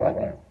Bye-bye.